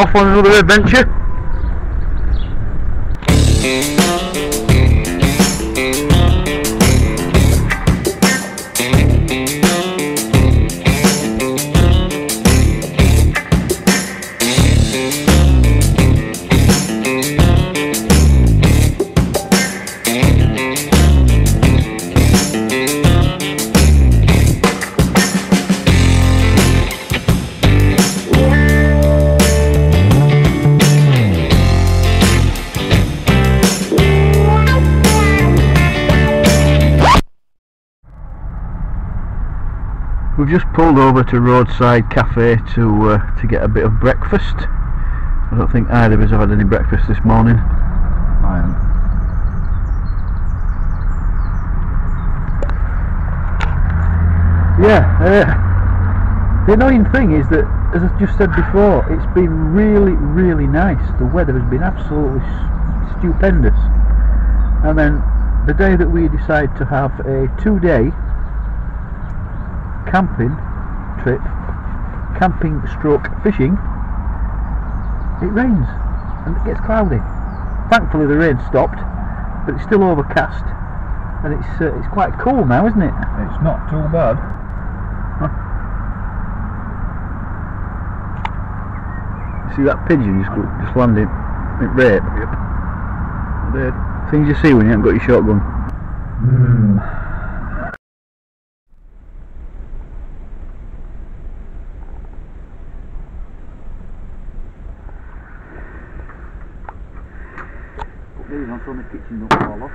off on another adventure. We've just pulled over to Roadside Cafe to uh, to get a bit of breakfast. I don't think either of us have had any breakfast this morning. I am. Yeah, uh, the annoying thing is that, as I just said before, it's been really, really nice. The weather has been absolutely stupendous. And then the day that we decide to have a two-day camping trip, camping stroke fishing, it rains and it gets cloudy. Thankfully the rain stopped, but it's still overcast and it's uh, it's quite cool now, isn't it? It's not too bad. See that pigeon just, just landing at rate? Yep. Things you see when you haven't got your shotgun. Hmm. Put these on the kitchen don't fall off.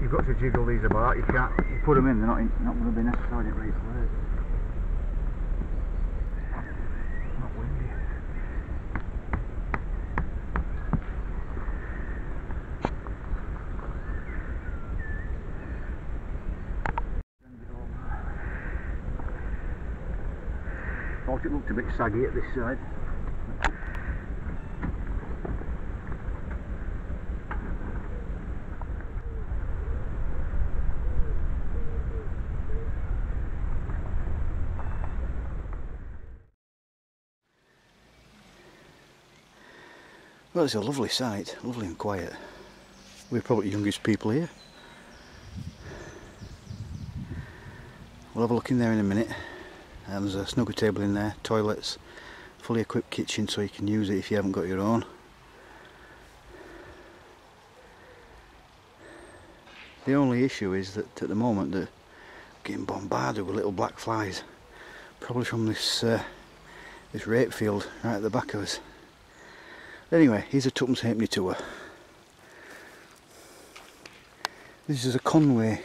You've got to jiggle these about. You can't. You put them in. They're not in, not going to be necessarily right flares. Not windy. Thought it looked a bit saggy at this side. Well, it's a lovely sight, lovely and quiet. We're probably the youngest people here. We'll have a look in there in a minute. And there's a snooker table in there, toilets, fully equipped kitchen so you can use it if you haven't got your own. The only issue is that at the moment they're getting bombarded with little black flies. Probably from this uh, this rape field right at the back of us. Anyway, here's a Tuppence Halfpenny tour. This is a Conway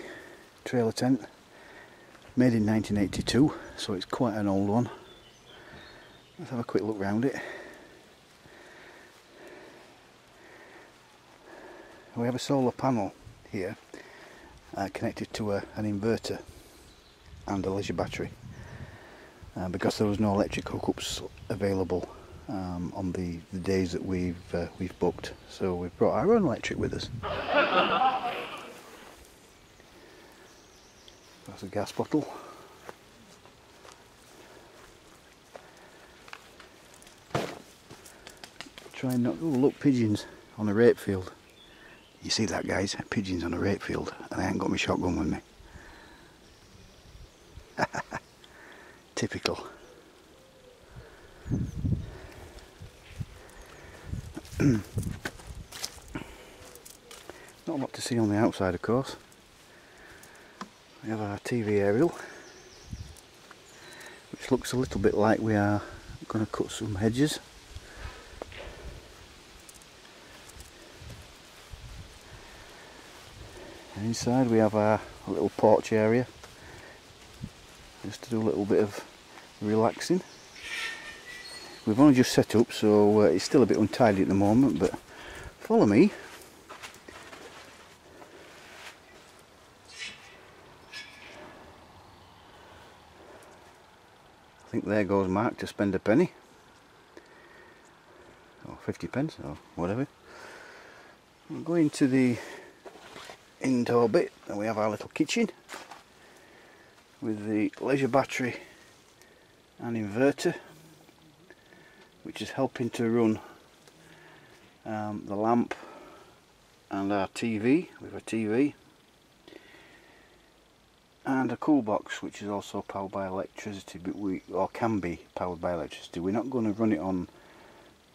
trailer tent, made in 1982, so it's quite an old one. Let's have a quick look round it. We have a solar panel here, uh, connected to a, an inverter and a leisure battery. Uh, because there was no electric hookups available um, on the, the days that we've uh, we've booked. So we've brought our own electric with us. That's a gas bottle. Try not. Oh, look, pigeons on a rape field. You see that, guys? Pigeons on a rape field, and I ain't got my shotgun with me. Typical. Not a lot to see on the outside, of course. We have our TV aerial, which looks a little bit like we are going to cut some hedges. And inside we have our little porch area, just to do a little bit of relaxing. We've only just set up so uh, it's still a bit untidy at the moment but follow me. I think there goes Mark to spend a penny. Or 50 pence or whatever. We'll go into the indoor bit and we have our little kitchen with the leisure battery and inverter which is helping to run um, the lamp and our TV with a TV and a cool box which is also powered by electricity but we or can be powered by electricity. We're not going to run it on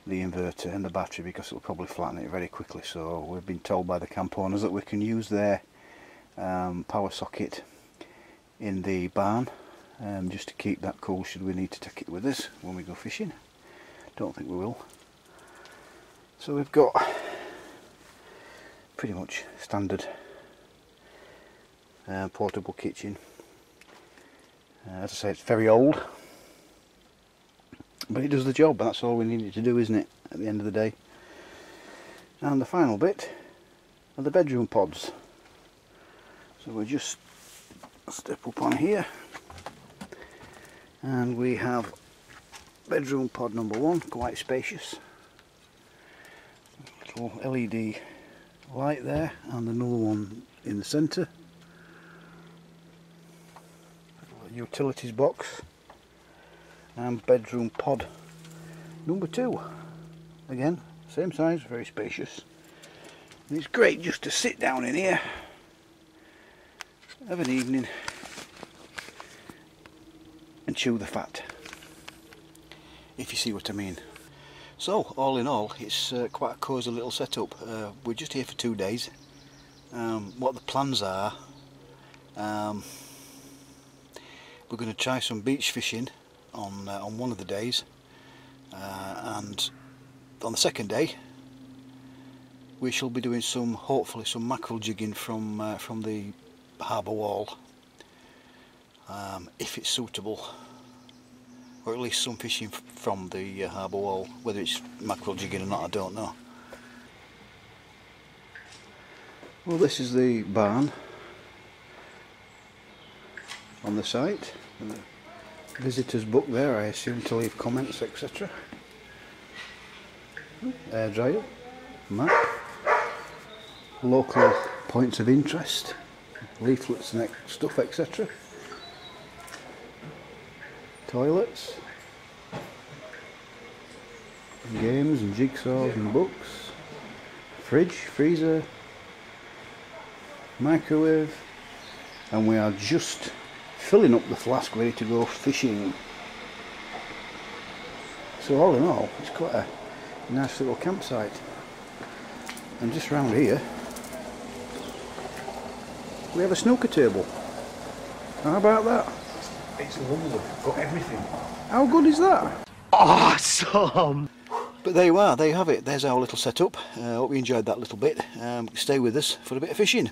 the inverter and the battery because it'll probably flatten it very quickly. So we've been told by the camp owners that we can use their um, power socket in the barn um, just to keep that cool should we need to take it with us when we go fishing don't think we will. So we've got pretty much standard uh, portable kitchen. Uh, as I say it's very old but it does the job. That's all we need it to do isn't it at the end of the day? And the final bit are the bedroom pods. So we'll just step up on here. And we have bedroom pod number one quite spacious. Little LED light there and another one in the centre. Utilities box and bedroom pod number two. Again same size very spacious. And it's great just to sit down in here have an evening and chew the fat if you see what I mean. So all in all it's uh, quite a cosy little setup. Uh, we're just here for two days. Um, what the plans are um, we're going to try some beach fishing on uh, on one of the days. Uh, and on the second day we shall be doing some hopefully some mackerel jigging from uh, from the harbour wall um, if it's suitable or at least some fishing from the uh, harbour wall. Whether it's mackerel jigging or not I don't know. Well this is the barn on the site. The visitors book there I assume to leave comments etc air dryer map local points of interest leaflets and stuff etc toilets and games and jigsaws and books fridge freezer microwave and we are just filling up the flask ready to go fishing. So all in all, it's quite a nice little campsite. And just round here, we have a snooker table. How about that? It's lovely. Got everything. How good is that? Awesome! But there you are, there you have it. There's our little setup. I uh, hope you enjoyed that little bit. Um, stay with us for a bit of fishing.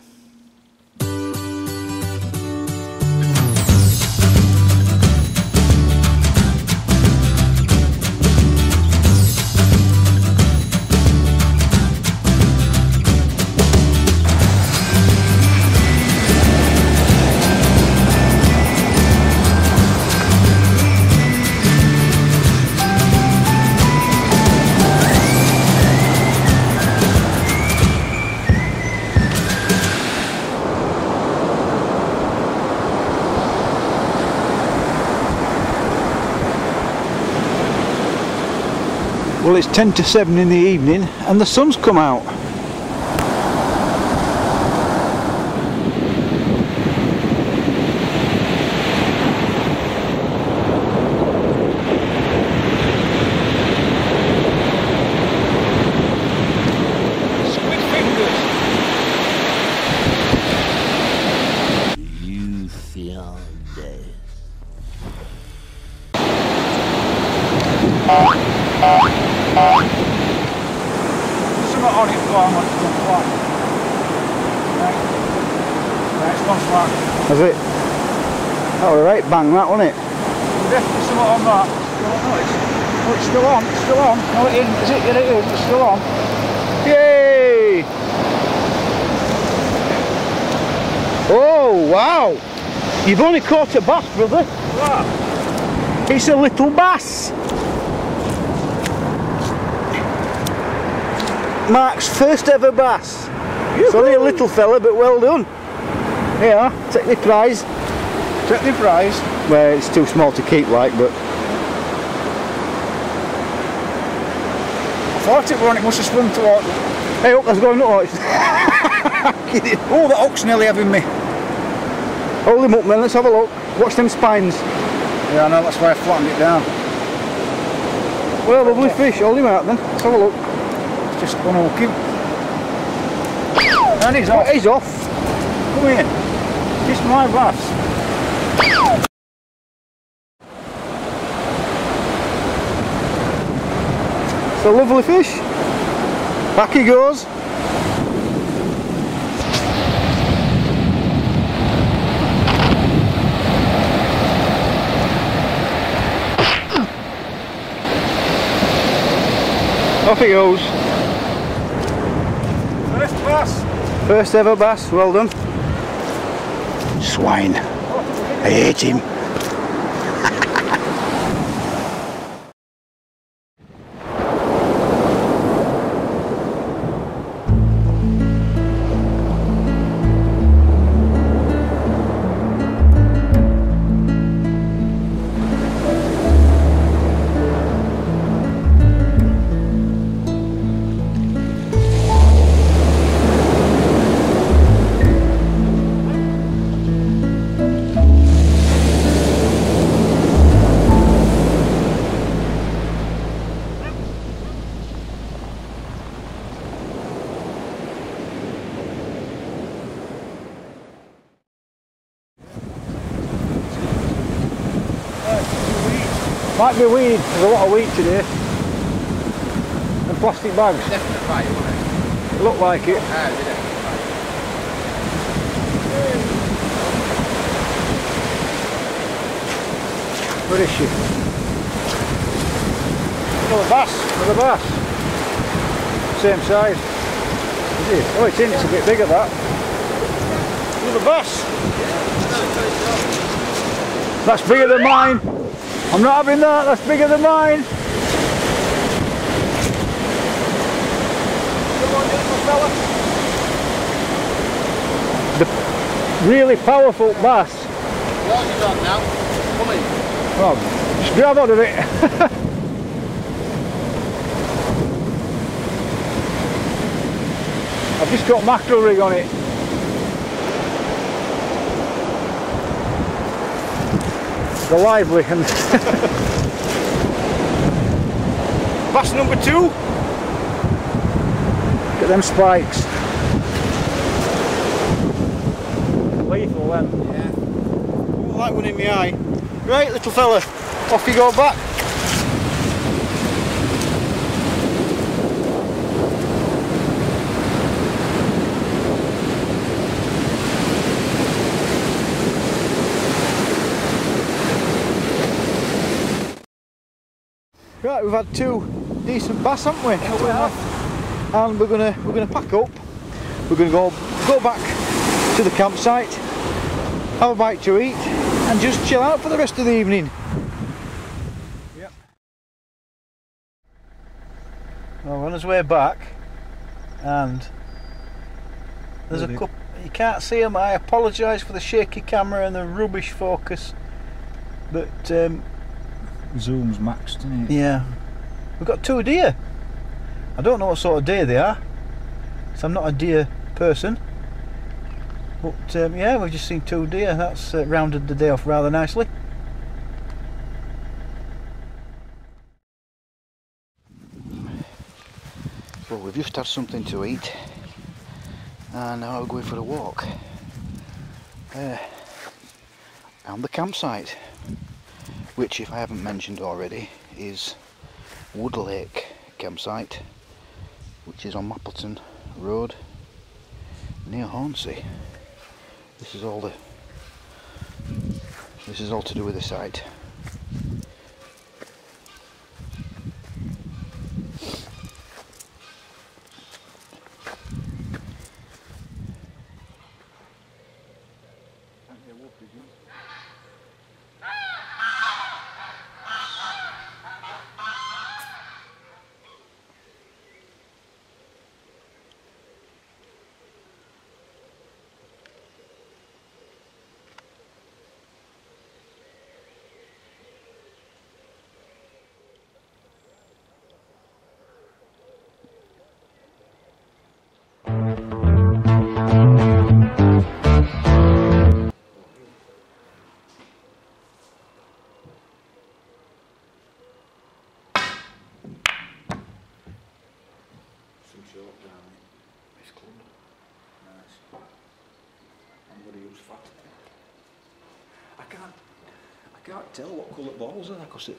Well it's 10 to 7 in the evening and the sun's come out. Squid fingers. You feel this. Something on it for I want fly. Right. Right, it's gone flat. That's it. Oh, right, bang that, wasn't it? Definitely something on that. Oh, it's still on, it's still on. No, it isn't. Is it? Yeah, it is. It's still on. Yay! Oh, wow! You've only caught a bass, brother. Wow. It's a little bass. Mark's first ever bass. It's only a little fella, but well done. Here, take the prize. Take the prize. Well, it's too small to keep, like, but I thought it were, it must have swum toward. hey, up, let's go. No, it's kidding. Oh, the ox nearly having me. Hold him up, man. Let's have a look. Watch them spines. Yeah, I know, that's why I flattened it down. Well, lovely fish. Hold him out then. Let's have a look. It's just unhooking. And he's off. He's off. Come here. Kiss my bass. It's a lovely fish. Back he goes. Off he goes. First bass. First ever bass, well done. Swine. I hate him. There's a lot of weed today. And plastic bags. Definitely fire, wasn't it? It looked like it. Ah, did it? Where is she? Another bass. Another bass. Same size. Is it? Oh, it's in. It's a bit bigger that. Another bass. That's bigger than mine. I'm not having that. That's bigger than mine. The really powerful bass. What's you got now? Come. Well, just grab hold of it. I've just got mackerel rig on it. They're lively and Bass number two. get them spikes. Lethal then. Eh? Yeah. Ooh, like one in my eye. Right, little fella. Off you go back. Right, we've had two decent bass, haven't we? we have. And we're gonna we're gonna pack up. We're gonna go go back to the campsite, have a bite to eat, and just chill out for the rest of the evening. Yep. Well, we're on his way back, and there's a couple. You can't see them. I apologise for the shaky camera and the rubbish focus, but um, Zoom's maxed, isn't it? yeah, we've got two deer. I don't know what sort of deer they are, so I'm not a deer person. But um, yeah, we've just seen two deer. That's uh, rounded the day off rather nicely. Well, we've just had something to eat, and now we're going for a walk. Uh, around the campsite, which, if I haven't mentioned already, is Wood Lake campsite, which is on Mappleton Road near Hornsea. This is all the this is all to do with the site. Can't tell what colour because it,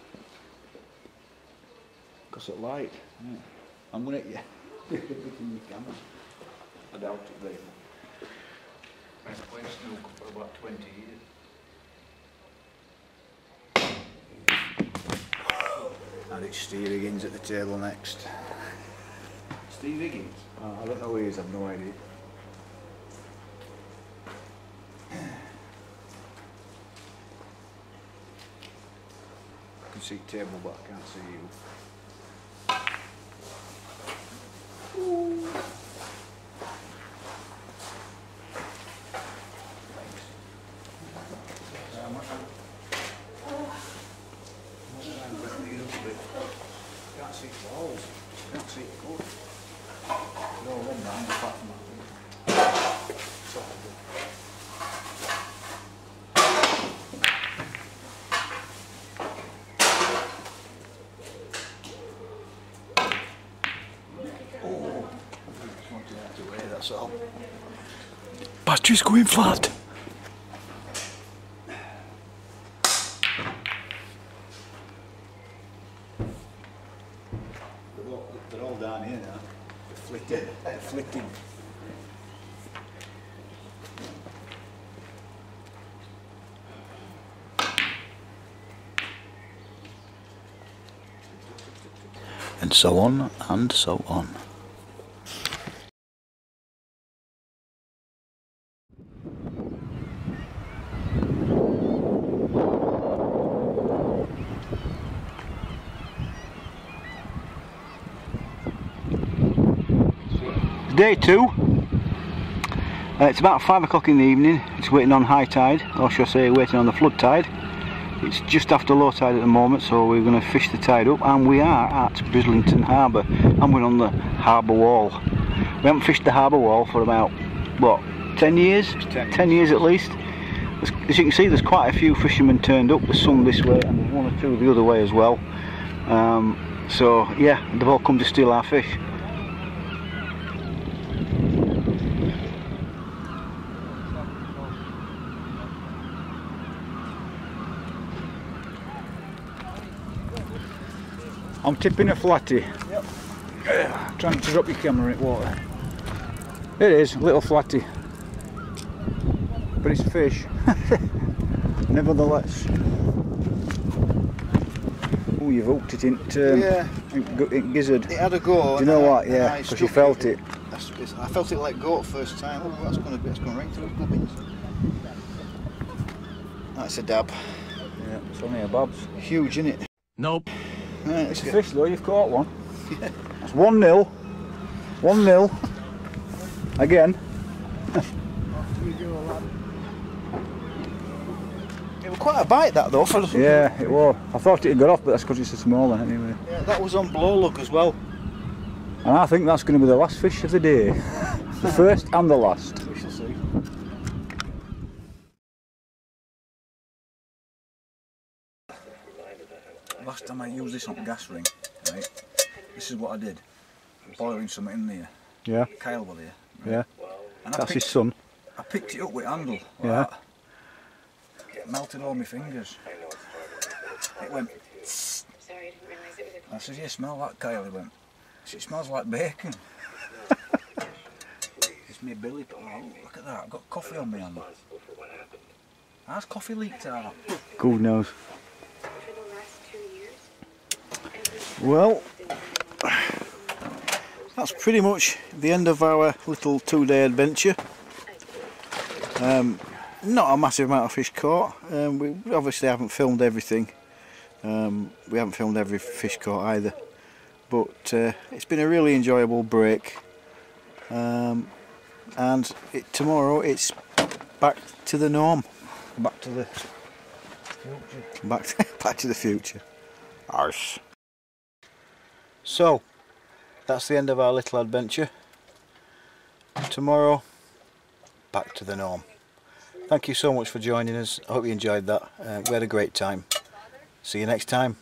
because it light. Yeah. I'm gonna, yeah, in the camera. I doubt it very much. I've played snooker for about 20 years. And it's Steve Higgins at the table next. Steve Higgins? Oh, I don't know who he is, I've no idea. See table but I can't see you. Can't see balls. Can't see court. No one down apart from that. That's all. Battery's going flat. They're all, they're all down here now. They're flicking. And so on and so on. Day two. Uh, it's about five o'clock in the evening. It's waiting on high tide, or should I say, waiting on the flood tide. It's just after low tide at the moment, so we're going to fish the tide up, and we are at Bridlington Harbour, and we're on the harbour wall. We haven't fished the harbour wall for about what, ten years? ten years at least. As, as you can see, there's quite a few fishermen turned up. There's some this way, and one or two the other way as well. Um, so yeah, they've all come to steal our fish. I'm tipping a flatty. Yep. Trying to drop your camera in water. It is, a little flatty. But it's fish. Nevertheless. Oh, you've hooked it into um, Yeah. in, in gizzard. It had a go. Do you know and I- what? Yeah, because you felt it. That's- it's- I felt it like goat first time. Oh, that's going to be. That's going right through his gubbins. That's a dab. Yeah, it's only a bob's. Huge, isn't it? Nope. Right, It's a fish though, you've caught one. That's 1 0. 1 0. Again. It was quite a bite that though. For the, Yeah, it was. I thought it had got off, but that's because it's a small one anyway. Yeah, that was on blow lug as well. And I think that's going to be the last fish of the day. the first and the last. We shall see. Last time I used this on the gas ring, right, this is what I did. Boiling something in there. Yeah. Kyle was there. Yeah. And I That's his picked, son. I picked it up with handle. like Yeah. that. Melted all my fingers. It went, Sorry, I didn't realize it was a I said, yeah, smell that, Kyle. He went, it smells like bacon. it's me Billy, but oh, look at that, I've got coffee on me hand. How's coffee leaked out? God knows. for the last two years. Well, that's pretty much the end of our little two-day adventure. Um, not a massive amount of fish caught. Um, we obviously haven't filmed everything. Um, we haven't filmed every fish caught either. But uh, it's been a really enjoyable break. Um, and it, tomorrow it's back to the norm. Back to the Back to, back to the future. Arse. So, that's the end of our little adventure. Tomorrow, back to the norm. Thank you so much for joining us. I hope you enjoyed that. Uh, we had a great time. See you next time.